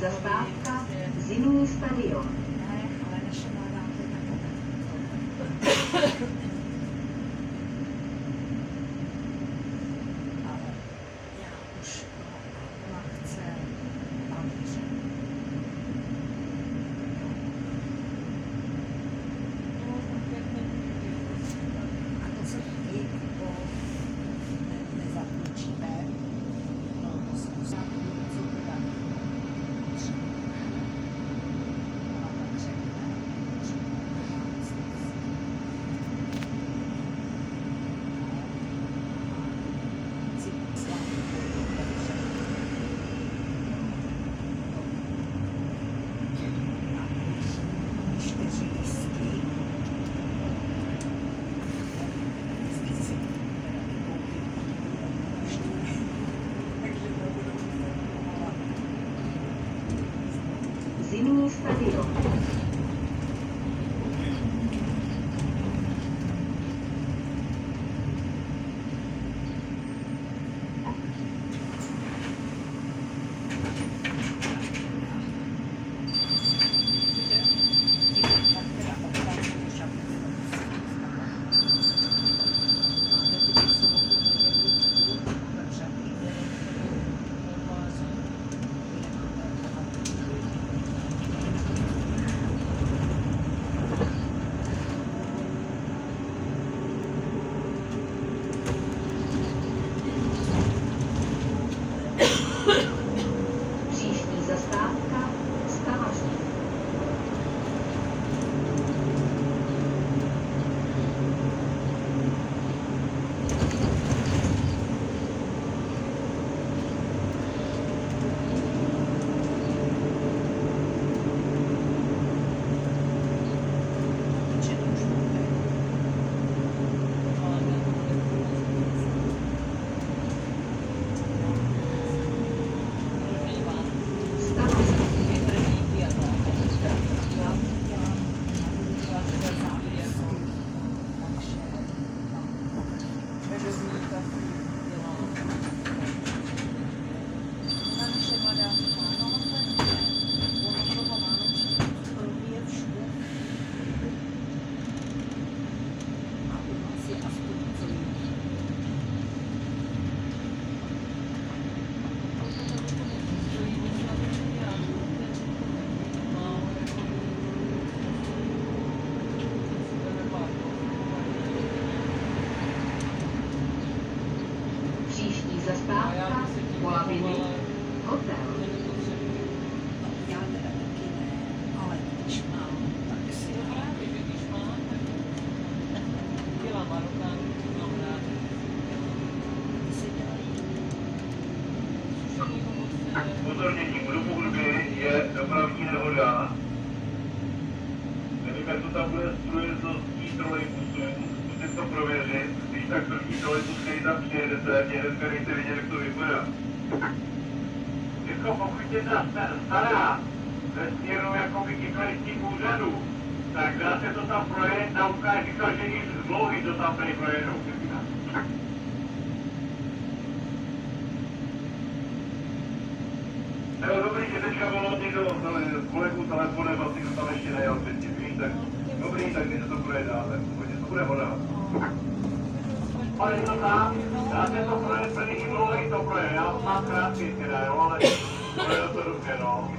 zastávka Zimní stadion. Upozornění, hrubě je dopravní nehoda. Nevím, jak to tam bude s průjezdností trolejbusů, zkusit to prověřit. Když tak první trolejbus, který tam přijedete, mě hnedka dejte vidět, jak to vypadá. Jako pokud je ta sta- stará ve směru jako by kyklarickým úřadu, tak dá se to tam projet, nauka říkal, že i dlouhý to tam tady projedou. Jo, dobrý, že teďka volal někdo tele, kolegu telefonem, asi to tam ještě nejel předtím, víš, tak dobrý, tak když to tak původně to bude voda. Ale to tam, dá se to projet, první dlouhý to projet, já mám krátký teda, jo, ale projede to dobře, no.